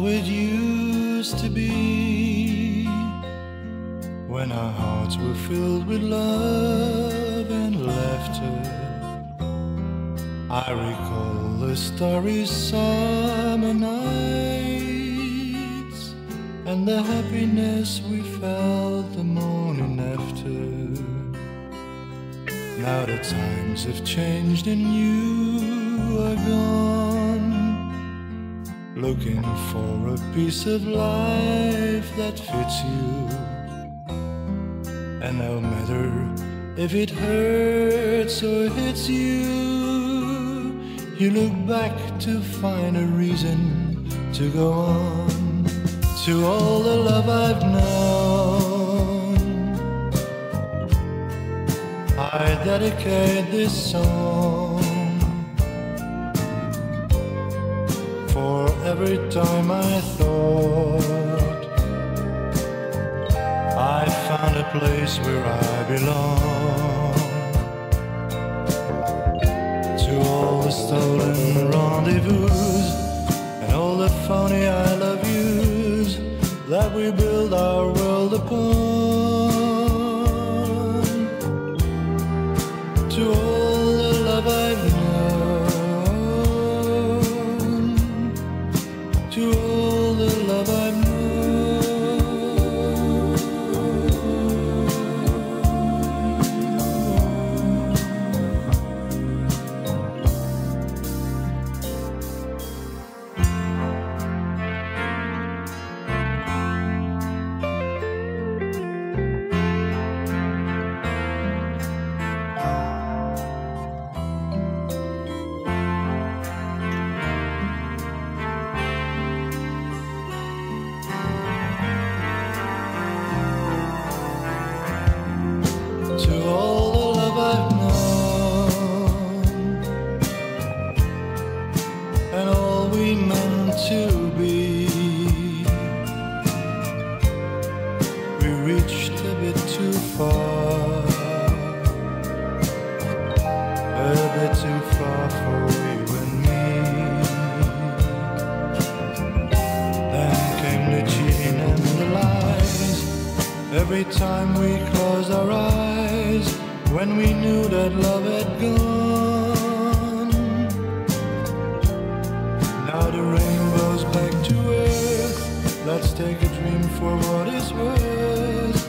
how it used to be when our hearts were filled with love and laughter. I recall the starry summer nights and the happiness we felt the morning after. Now the times have changed and you are gone. Looking for a piece of life that fits you. And no matter if it hurts or hits you, you look back to find a reason to go on. To all the love I've known, I dedicate this song. Every time I thought I found a place where I belong. To all the stolen rendezvous and all the phony I love yous that we build our world upon. Too far for you and me. Then came the cheating and the lies. Every time we closed our eyes, when we knew that love had gone. Now the rainbow's back to earth. Let's take a dream for what it's worth.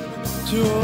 To